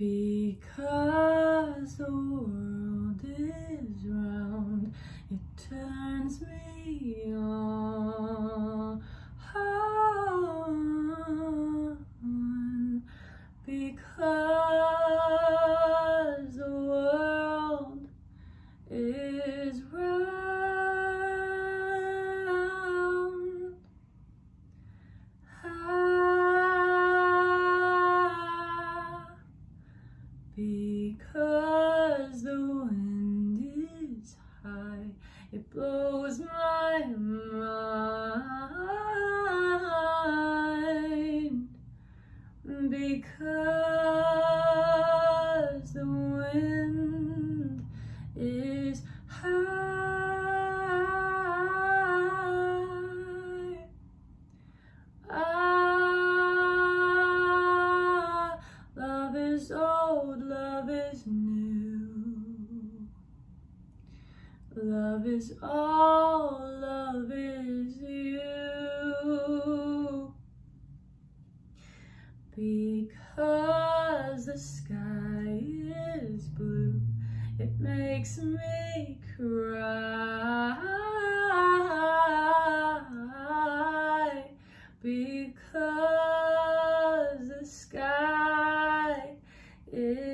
Because the world is round, it turns me on. Because the world is round. It blows my mind. Because the wind is high. Ah, love is old, love Love is all, love is you. Because the sky is blue, it makes me cry. Because the sky is